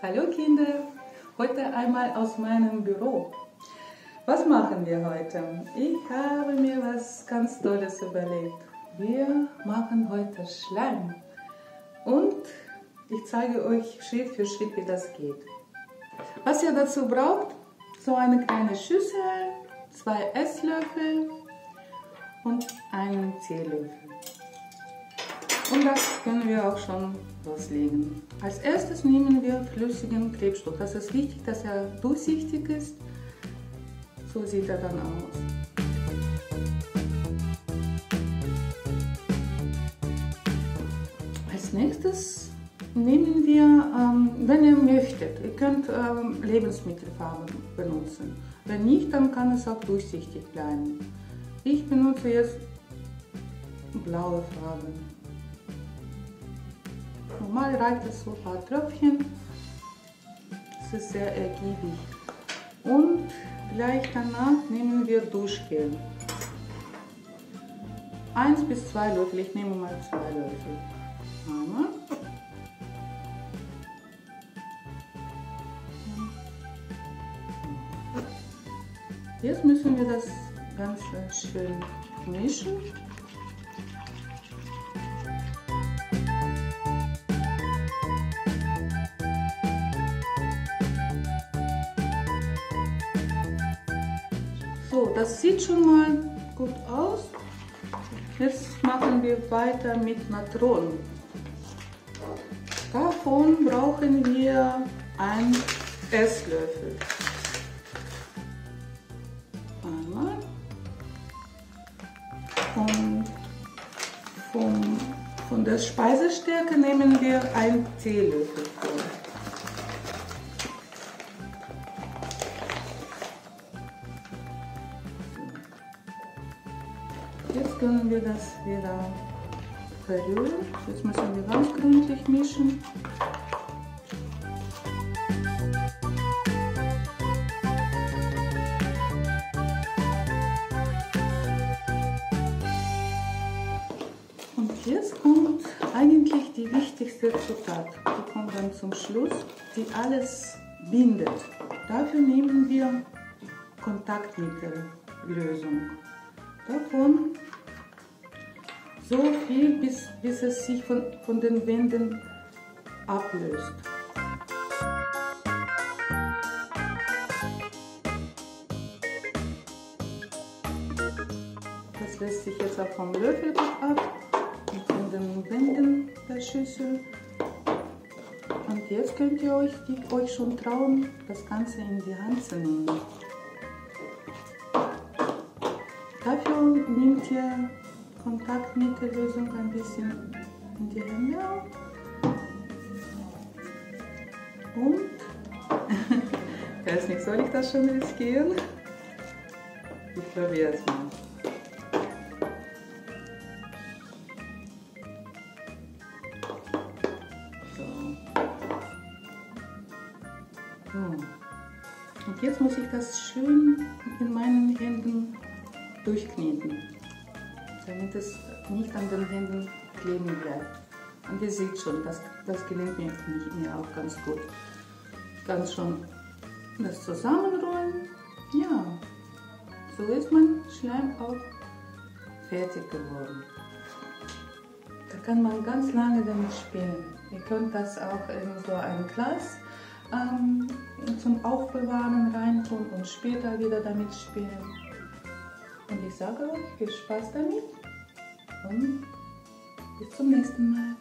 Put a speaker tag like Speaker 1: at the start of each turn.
Speaker 1: Hallo Kinder, heute einmal aus meinem Büro. Was machen wir heute? Ich habe mir was ganz Tolles überlegt. Wir machen heute Schleim und ich zeige euch Schritt für Schritt, wie das geht. Was ihr dazu braucht, so eine kleine Schüssel, zwei Esslöffel und einen Teelöffel. Und das können wir auch schon loslegen. Als erstes nehmen wir flüssigen Klebstoff. Das ist wichtig, dass er durchsichtig ist. So sieht er dann aus. Als nächstes nehmen wir, ähm, wenn ihr möchtet, ihr könnt ähm, Lebensmittelfarben benutzen. Wenn nicht, dann kann es auch durchsichtig bleiben. Ich benutze jetzt blaue Farben. Normal reicht es so ein paar Tröpfchen. Es ist sehr ergiebig. Und gleich danach nehmen wir Duschgel. Eins bis zwei Löffel. Ich nehme mal zwei Löffel. Einmal. Jetzt müssen wir das Ganze schön mischen. So, das sieht schon mal gut aus. Jetzt machen wir weiter mit Matronen. Davon brauchen wir einen Esslöffel. Einmal. Und vom, von der Speisestärke nehmen wir einen Teelöffel vor. Jetzt können wir das wieder verrühren. Jetzt müssen wir ganz gründlich mischen. Und jetzt kommt eigentlich die wichtigste Zutat. Die kommt dann zum Schluss, die alles bindet. Dafür nehmen wir Kontaktmittellösung. Davon so viel, bis, bis es sich von, von den Wänden ablöst. Das lässt sich jetzt auch vom Löffel ab und von den Wänden der Schüssel. Und jetzt könnt ihr euch, die, euch schon trauen, das Ganze in die Hand zu nehmen. Dafür nehmt ihr Kontaktmittellösung ein bisschen in die Hände auf. Und, ich weiß nicht, soll ich das schon riskieren? Ich probiere es mal. So. Und jetzt muss ich das schön in meinen Händen durchkneten, damit es nicht an den Händen kleben bleibt. Und ihr seht schon, das, das gelingt mir, mir auch ganz gut. Dann schon das Zusammenrollen. Ja, so ist mein Schleim auch fertig geworden. Da kann man ganz lange damit spielen. Ihr könnt das auch in so ein Glas ähm, zum Aufbewahren reintun und später wieder damit spielen. Und ich sage euch, viel Spaß damit und bis zum nächsten Mal.